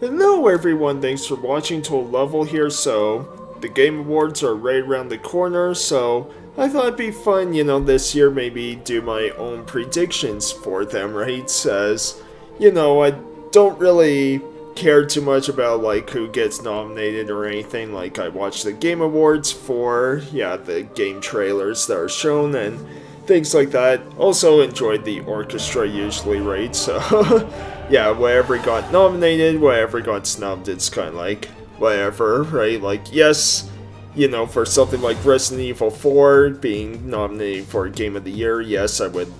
Hello everyone, thanks for watching Total Level here, so the Game Awards are right around the corner, so I thought it'd be fun, you know, this year maybe do my own predictions for them, right? As, you know, I don't really care too much about like who gets nominated or anything, like I watch the Game Awards for, yeah, the game trailers that are shown and things like that. Also enjoyed the orchestra usually, right? So, yeah, whatever got nominated, whatever got snubbed, it's kind of like, whatever, right? Like, yes, you know, for something like Resident Evil 4 being nominated for Game of the Year, yes, I would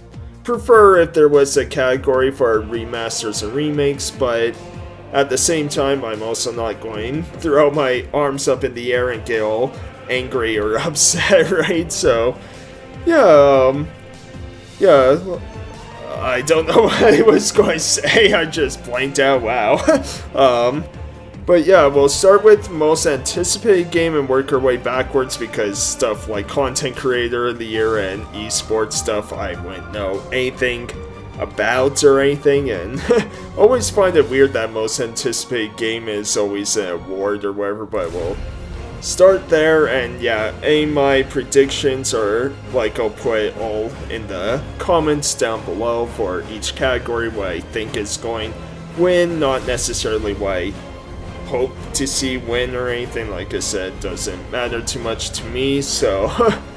prefer if there was a category for remasters and remakes, but at the same time, I'm also not going to throw my arms up in the air and get all angry or upset, right? So, yeah, um, yeah, I don't know what I was going to say, I just blanked out, wow. um, but yeah, we'll start with most anticipated game and work our way backwards because stuff like content creator of the year and esports stuff, I wouldn't know anything about or anything, and always find it weird that most anticipated game is always an award or whatever, but we'll start there, and yeah, any my predictions are, like, I'll put all in the comments down below for each category, what I think is going win, not necessarily what I hope to see win or anything, like I said, doesn't matter too much to me, so...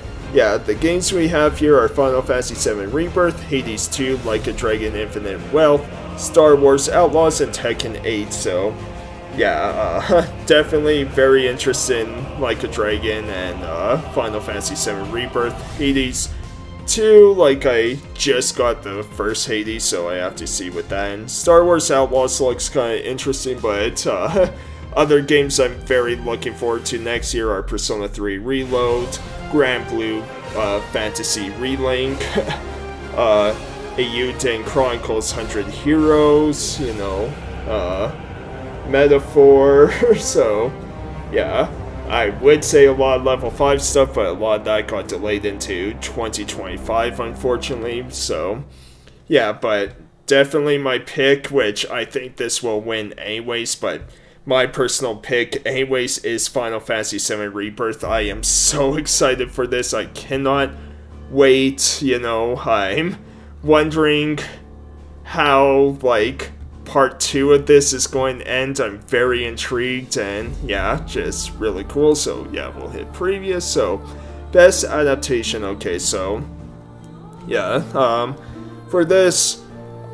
yeah, the games we have here are Final Fantasy VII Rebirth, Hades 2, Like a Dragon Infinite Wealth, Star Wars Outlaws, and Tekken 8, so yeah, uh, definitely very interested in Like a Dragon and uh, Final Fantasy VII Rebirth. Hades 2, like I just got the first Hades, so I have to see with that. And Star Wars Outlaws looks kind of interesting, but uh, other games I'm very looking forward to next year are Persona 3 Reload, Granblue uh, Fantasy Relink, uh, Eiyuden Chronicles 100 Heroes, you know, uh, metaphor. so, yeah. I would say a lot of level 5 stuff, but a lot of that got delayed into 2025, unfortunately. So, yeah, but definitely my pick, which I think this will win anyways, but my personal pick, anyways, is Final Fantasy VII Rebirth. I am so excited for this. I cannot wait. You know, I'm wondering how, like, part two of this is going to end. I'm very intrigued and yeah, just really cool. So yeah, we'll hit previous. So best adaptation. Okay, so yeah, um, for this,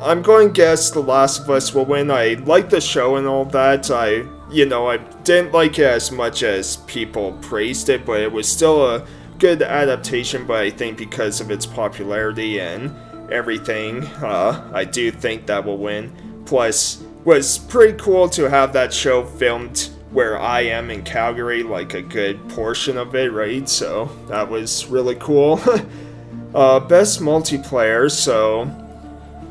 I'm going to guess The Last of Us will win. I like the show and all that. I, you know, I didn't like it as much as people praised it, but it was still a good adaptation. But I think because of its popularity and everything, uh, I do think that will win. Plus, was pretty cool to have that show filmed where I am in Calgary, like a good portion of it, right? So that was really cool. uh, best multiplayer, so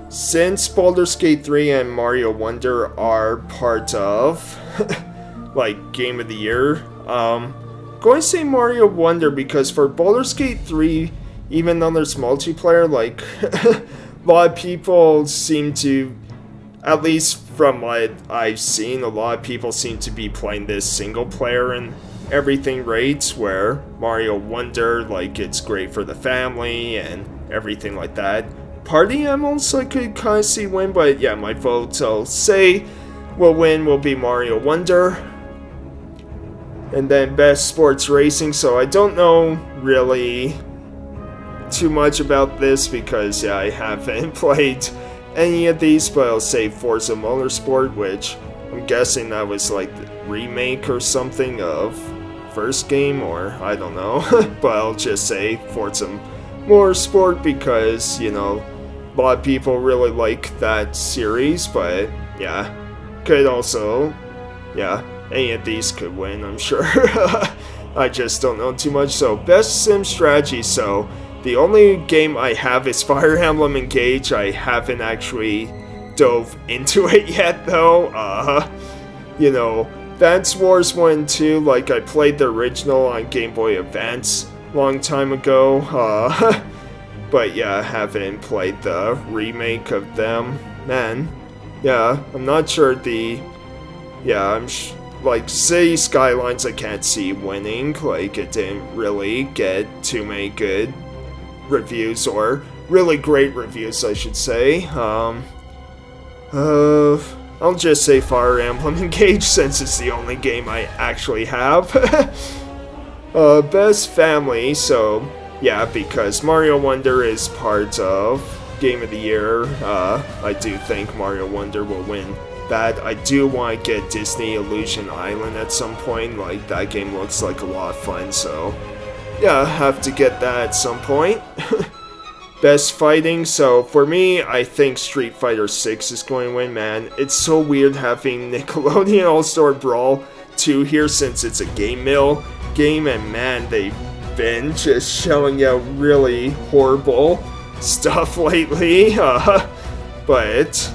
since Baldur's Gate 3 and Mario Wonder are part of like Game of the Year, um, going to say Mario Wonder because for Baldur's Gate 3, even though there's multiplayer, like a lot of people seem to at least from what I've seen, a lot of people seem to be playing this single player and everything rates where Mario Wonder, like, it's great for the family and everything like that. Party Animals I could kind of see win, but yeah, my vote, I'll say will win will be Mario Wonder. And then Best Sports Racing, so I don't know really too much about this because yeah, I haven't played any of these, but I'll say Forza Motorsport, which I'm guessing that was like the remake or something of first game, or I don't know. but I'll just say Forza Motorsport because, you know, a lot of people really like that series, but yeah, could also, yeah, any of these could win, I'm sure. I just don't know too much. So, best sim strategy. So, the only game I have is Fire Emblem Engage. I haven't actually dove into it yet, though. Uh, you know, Advance Wars 1 and 2, like, I played the original on Game Boy Advance long time ago. Uh, but yeah, I haven't played the remake of them. Man, yeah, I'm not sure the yeah, I'm like City Skylines I can't see winning. Like it didn't really get too many good reviews or really great reviews, I should say. Um, uh, I'll just say Fire Emblem Engage since it's the only game I actually have. uh, best family, so yeah, because Mario Wonder is part of Game of the Year. Uh, I do think Mario Wonder will win that. I do want to get Disney Illusion Island at some point. Like, that game looks like a lot of fun, so yeah, have to get that at some point. Best fighting, so for me, I think Street Fighter 6 is going to win, man. It's so weird having Nickelodeon All-Star Brawl 2 here since it's a GameMill game, and man, they've been just showing out really horrible stuff lately. Uh, but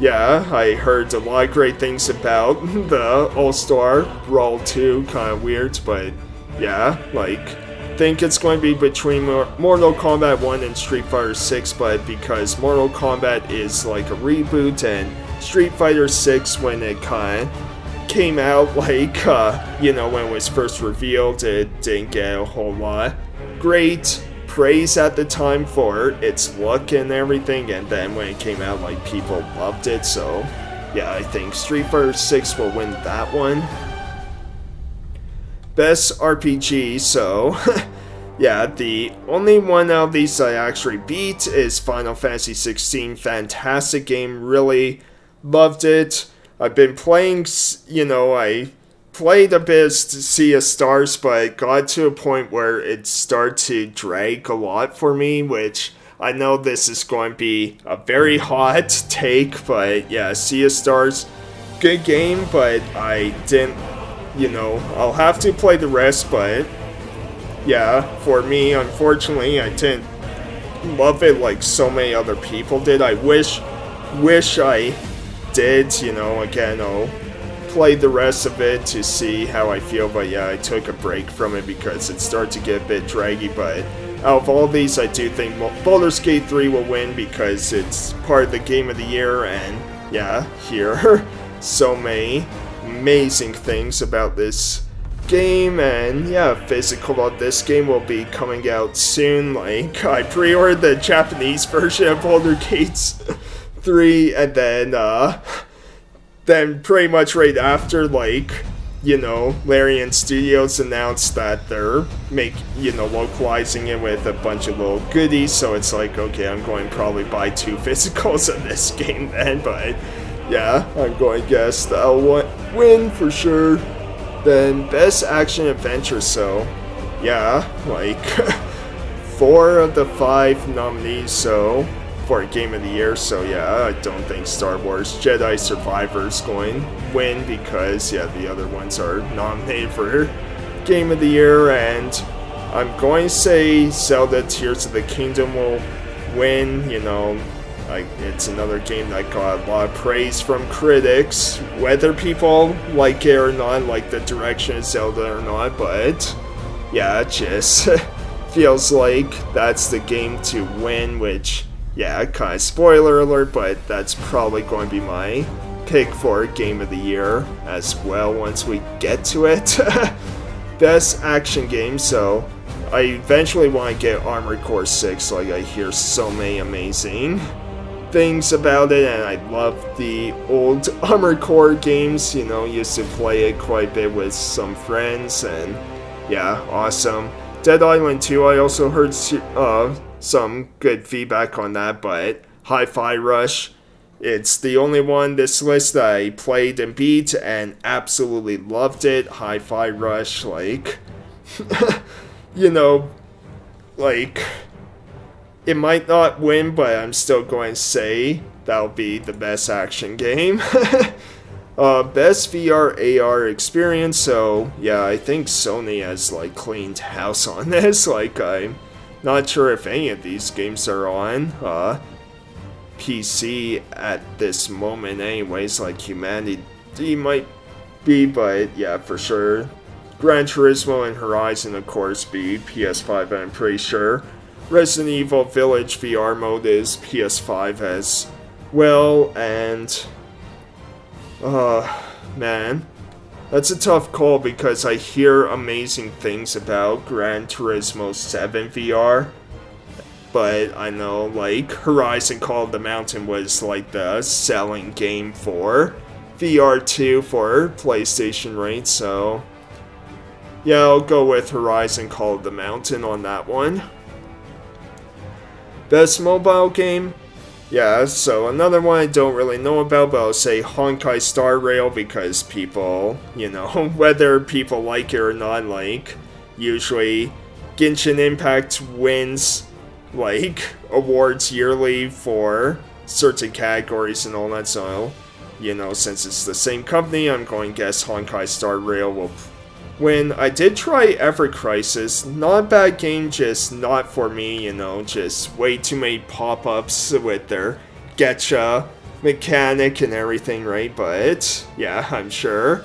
yeah, I heard a lot of great things about the All-Star Brawl 2, kind of weird, but yeah, like, think it's going to be between Mortal Kombat 1 and Street Fighter 6, but because Mortal Kombat is like a reboot and Street Fighter 6 when it kind of came out, like, uh, you know, when it was first revealed, it didn't get a whole lot. Great praise at the time for it, its look and everything, and then when it came out, like, people loved it, so yeah, I think Street Fighter 6 will win that one. Best RPG, so yeah, the only one of these I actually beat is Final Fantasy 16. Fantastic game, really loved it. I've been playing, you know, I played a bit of Sea of Stars, but got to a point where it started to drag a lot for me, which I know this is going to be a very hot take, but yeah, Sea of Stars, good game, but I didn't, you know, I'll have to play the rest, but yeah, for me, unfortunately, I didn't love it like so many other people did. I wish, wish I did, you know, again, I'll play the rest of it to see how I feel, but yeah, I took a break from it because it started to get a bit draggy, but out of all these, I do think Baldur's Gate 3 will win because it's part of the Game of the Year, and yeah, here so many amazing things about this game, and yeah, physical of this game will be coming out soon, like, I pre-ordered the Japanese version of Baldur's Gate 3, and then, uh, then pretty much right after, like, you know, Larian Studios announced that they're make you know localizing it with a bunch of little goodies. So it's like, okay, I'm going probably buy two physicals of this game then. But yeah, I'm going to guess that I'll win for sure. Then best action adventure. So yeah, like four of the five nominees. So for Game of the Year, so yeah, I don't think Star Wars Jedi Survivor is going win because, yeah, the other ones are nominated for Game of the Year, and I'm going to say Zelda Tears of the Kingdom will win, you know, like it's another game that got a lot of praise from critics, whether people like it or not, like the direction of Zelda or not, but yeah, it just feels like that's the game to win, which yeah, kind of spoiler alert, but that's probably going to be my pick for Game of the Year as well once we get to it. Best action game, so I eventually want to get Armored Core 6, like I hear so many amazing things about it, and I love the old Armored Core games, you know, used to play it quite a bit with some friends, and yeah, awesome. Dead Island 2, I also heard uh, some good feedback on that, but Hi-Fi Rush, it's the only one this list that I played and beat and absolutely loved it. Hi-Fi Rush, like, you know, like, it might not win, but I'm still going to say that'll be the best action game. uh, best VR AR experience, so yeah, I think Sony has, like, cleaned house on this, like, I'm not sure if any of these games are on uh, PC at this moment anyways, like Humanity might be, but yeah, for sure. Gran Turismo and Horizon, of course, be PS5, I'm pretty sure. Resident Evil Village VR mode is PS5 as well, and uh, man. That's a tough call because I hear amazing things about Gran Turismo 7 VR. But I know, like, Horizon Call of the Mountain was, like, the selling game for VR2 for PlayStation, right? So, yeah, I'll go with Horizon Call of the Mountain on that one. Best mobile game? Yeah, so another one I don't really know about, but I'll say Honkai Star Rail because people, you know, whether people like it or not, like, usually Genshin Impact wins, like, awards yearly for certain categories and all that, so, you know, since it's the same company, I'm going to guess Honkai Star Rail will when I did try Ever Crisis, not bad game, just not for me, you know, just way too many pop-ups with their gacha mechanic and everything, right? But, yeah, I'm sure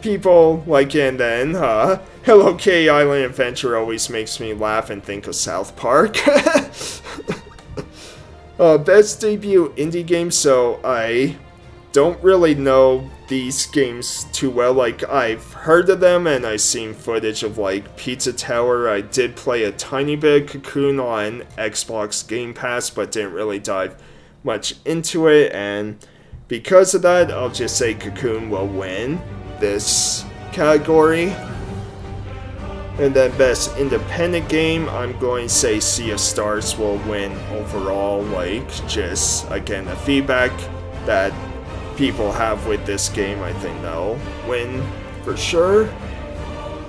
people like and then, uh, Hello K Island Adventure always makes me laugh and think of South Park. uh, best debut indie game, so I don't really know these games too well. Like, I've heard of them and I've seen footage of, like, Pizza Tower. I did play a tiny bit of Cocoon on Xbox Game Pass, but didn't really dive much into it. And because of that, I'll just say Cocoon will win this category. And then best independent game, I'm going to say Sea of Stars will win overall, like, just, again, the feedback that people have with this game, I think they'll win for sure.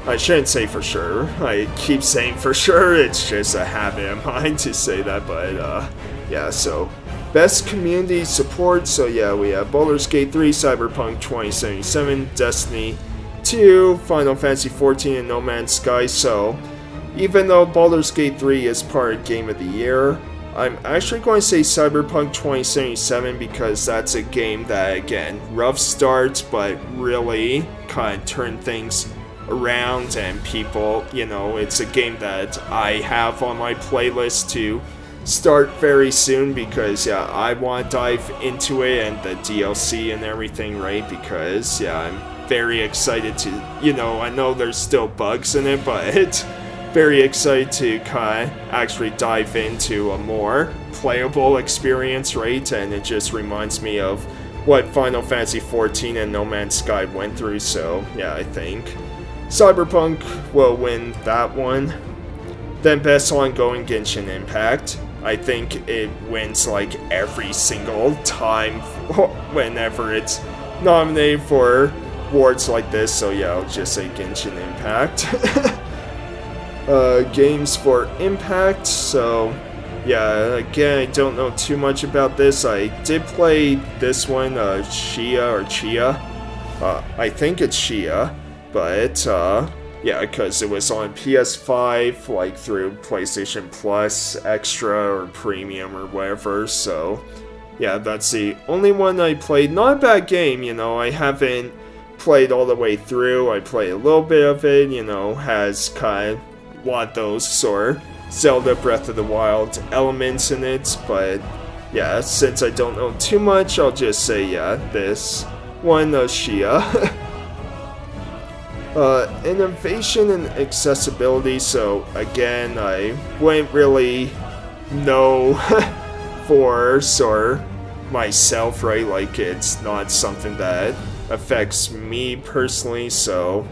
I shouldn't say for sure. I keep saying for sure. It's just a habit of mine to say that, but uh, yeah, so best community support. So yeah, we have Baldur's Gate 3, Cyberpunk 2077, Destiny 2, Final Fantasy 14, and No Man's Sky. So even though Baldur's Gate 3 is part of Game of the Year, I'm actually going to say Cyberpunk 2077 because that's a game that, again, rough starts, but really kind of turn things around and people, you know, it's a game that I have on my playlist to start very soon because, yeah, I want to dive into it and the DLC and everything, right? Because, yeah, I'm very excited to, you know, I know there's still bugs in it, but very excited to kind of actually dive into a more playable experience, right? And it just reminds me of what Final Fantasy XIV and No Man's Sky went through, so yeah, I think Cyberpunk will win that one. Then Best Ongoing Genshin Impact. I think it wins like every single time whenever it's nominated for awards like this, so yeah, I'll just say Genshin Impact. uh, games for Impact, so yeah, again, I don't know too much about this. I did play this one, uh, Shia or Chia. Uh, I think it's Shia, but uh, yeah, because it was on PS5, like through PlayStation Plus, Extra, or Premium, or whatever, so yeah, that's the only one I played. Not a bad game, you know, I haven't played all the way through. I played a little bit of it, you know, has kind of want those or Zelda Breath of the Wild elements in it, but yeah, since I don't know too much, I'll just say, yeah, this one, uh, Shia. uh, innovation and accessibility, so again, I wouldn't really know for or myself, right? Like, it's not something that affects me personally, so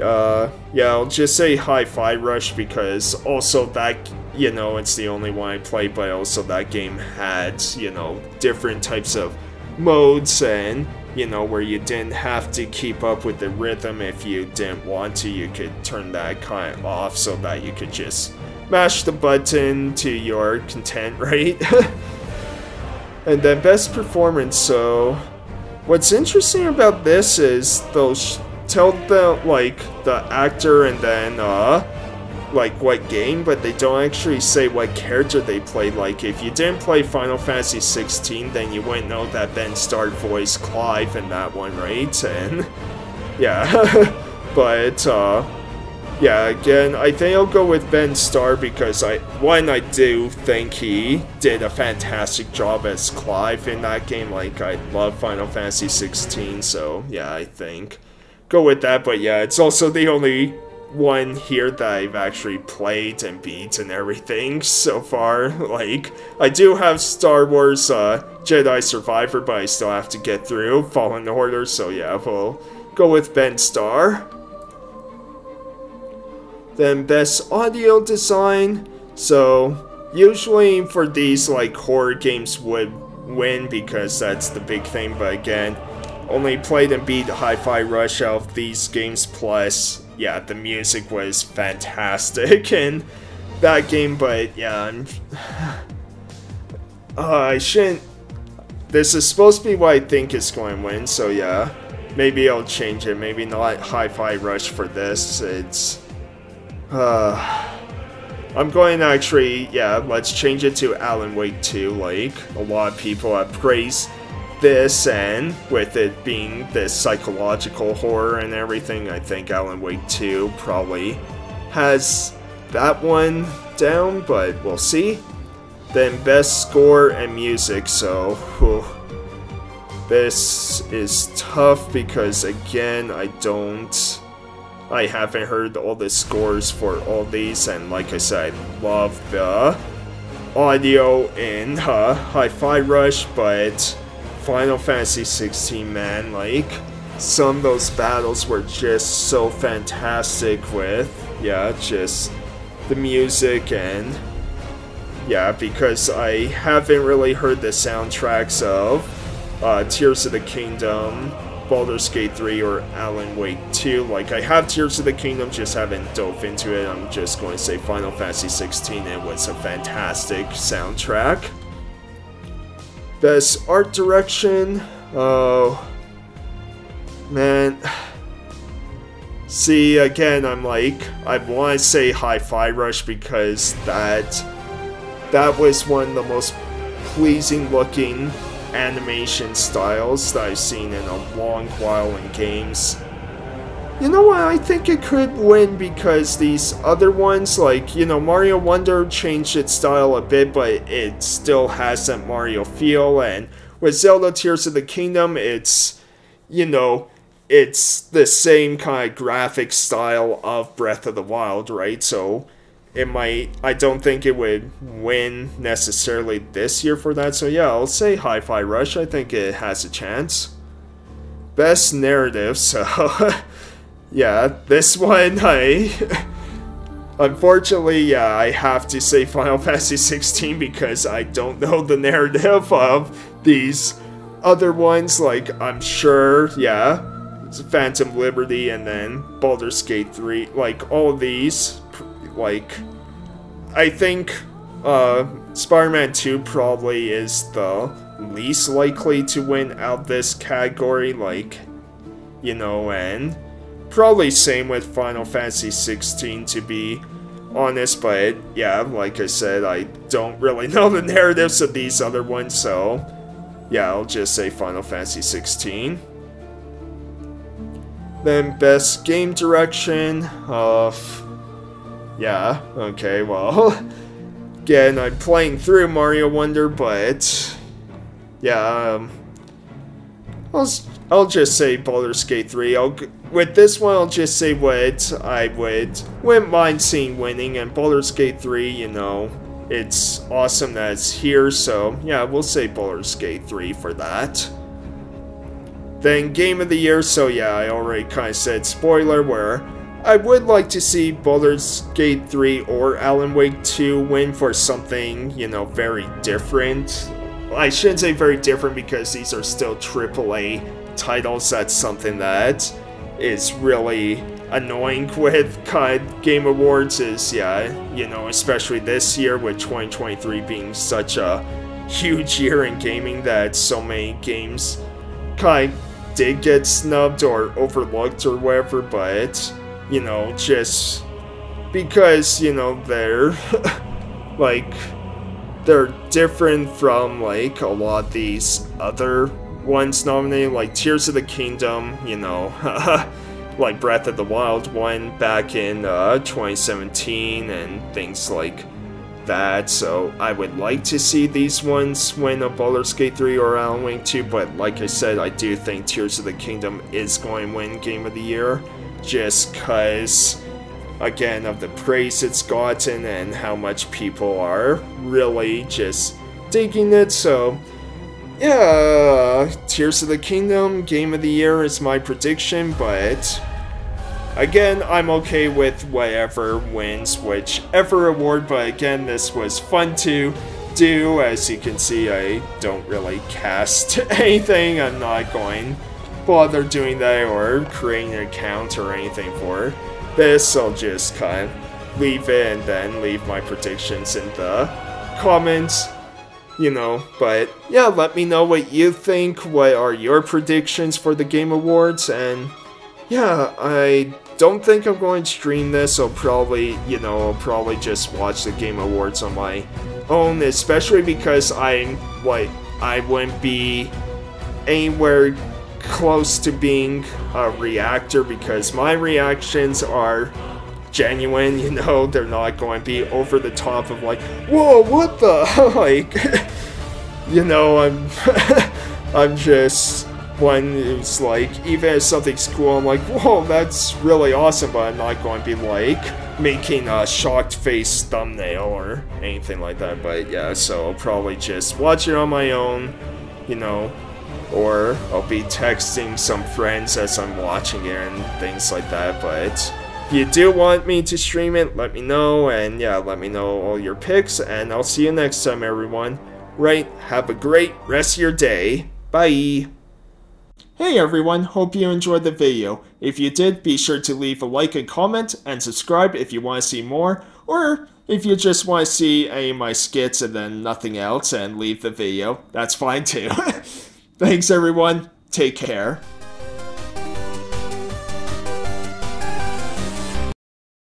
uh, yeah, I'll just say Hi-Fi Rush because also that, you know, it's the only one I played, but also that game had, you know, different types of modes and, you know, where you didn't have to keep up with the rhythm if you didn't want to. You could turn that kind of off so that you could just mash the button to your content, right? and then best performance, so... What's interesting about this is those tell the like the actor and then uh like what game, but they don't actually say what character they played. Like if you didn't play Final Fantasy 16, then you wouldn't know that Ben Starr voiced Clive in that one, right? And yeah, but uh, yeah, again, I think I'll go with Ben Starr because I one I do think he did a fantastic job as Clive in that game. Like I love Final Fantasy 16, so yeah, I think go with that. But yeah, it's also the only one here that I've actually played and beat and everything so far. Like, I do have Star Wars uh, Jedi Survivor, but I still have to get through Fallen Order, so yeah, we'll go with Ben Starr. Then Best Audio Design. So, usually for these, like, horror games would win because that's the big thing, but again, only played and beat Hi-Fi Rush out of these games plus yeah, the music was fantastic in that game, but yeah, I'm... Uh, I shouldn't... This is supposed to be what I think is going to win, so yeah. Maybe I'll change it. Maybe not Hi-Fi Rush for this. It's... Uh... I'm going to actually, yeah, let's change it to Alan Wake 2, like, a lot of people have praised this and with it being this psychological horror and everything, I think Alan Wake 2 probably has that one down, but we'll see. Then best score and music, so whew, this is tough because again, I don't I haven't heard all the scores for all these and like I said, love the audio in uh, Hi-Fi Rush, but Final Fantasy 16, man, like, some of those battles were just so fantastic with, yeah, just the music and, yeah, because I haven't really heard the soundtracks of uh, Tears of the Kingdom, Baldur's Gate 3, or Alan Wake 2. Like, I have Tears of the Kingdom, just haven't dove into it. I'm just going to say Final Fantasy 16, it was a fantastic soundtrack. Best art direction. Oh. Man. See, again, I'm like, I want to say Hi-Fi Rush because that, that was one of the most pleasing looking animation styles that I've seen in a long while in games. You know what, I think it could win because these other ones, like, you know, Mario Wonder changed its style a bit, but it still has that Mario feel, and with Zelda Tears of the Kingdom, it's, you know, it's the same kind of graphic style of Breath of the Wild, right? So, it might, I don't think it would win necessarily this year for that, so yeah, I'll say Hi-Fi Rush, I think it has a chance. Best narrative, so... yeah, this one, I... Unfortunately, yeah, I have to say Final Fantasy 16 because I don't know the narrative of these other ones. Like, I'm sure, yeah, it's Phantom Liberty and then Baldur's Gate 3. Like, all of these, like, I think uh, Spider-Man 2 probably is the least likely to win out this category. Like, you know, and Probably same with Final Fantasy 16 to be honest, but yeah, like I said, I don't really know the narratives of these other ones, so yeah, I'll just say Final Fantasy 16. Then best game direction of yeah, okay, well again, I'm playing through Mario Wonder, but yeah, um, I'll I'll just say Baldur's Gate 3. I'll with this one, I'll just say what I would wouldn't mind seeing winning, and Baldur's Gate 3, you know, it's awesome that it's here, so yeah, we'll say Baldur's Gate 3 for that. Then Game of the Year, so yeah, I already kind of said spoiler, where I would like to see Baldur's Gate 3 or Alan Wake 2 win for something, you know, very different. I shouldn't say very different because these are still AAA titles. That's something that is really annoying with COD Game Awards is, yeah, you know, especially this year with 2023 being such a huge year in gaming that so many games kind of did get snubbed or overlooked or whatever, but, you know, just because, you know, they're, like, they're different from, like, a lot of these other ones nominated, like Tears of the Kingdom, you know, like Breath of the Wild one back in uh, 2017 and things like that. So I would like to see these ones win a Baldur's Gate 3 or Alan Wake 2, but like I said, I do think Tears of the Kingdom is going to win Game of the Year, just because, again, of the praise it's gotten and how much people are really just digging it. So yeah, Tears of the Kingdom, Game of the Year is my prediction, but again, I'm okay with whatever wins whichever award, but again, this was fun to do. As you can see, I don't really cast anything. I'm not going bother doing that or creating an account or anything for this. I'll just kind of leave it and then leave my predictions in the comments you know, but yeah, let me know what you think. What are your predictions for the Game Awards? And yeah, I don't think I'm going to stream this. I'll probably, you know, I'll probably just watch the Game Awards on my own, especially because I'm like, I wouldn't be anywhere close to being a reactor because my reactions are genuine, you know, they're not going to be over the top of like, whoa, what the, like, you know, I'm, I'm just one who's like, even if something's cool, I'm like, whoa, that's really awesome, but I'm not going to be like, making a shocked face thumbnail or anything like that, but yeah, so I'll probably just watch it on my own, you know, or I'll be texting some friends as I'm watching it and things like that, but you do want me to stream it, let me know, and yeah, let me know all your picks, and I'll see you next time, everyone. Right, have a great rest of your day. Bye! Hey everyone, hope you enjoyed the video. If you did, be sure to leave a like and comment, and subscribe if you want to see more, or if you just want to see any of my skits and then nothing else and leave the video, that's fine too. Thanks everyone, take care.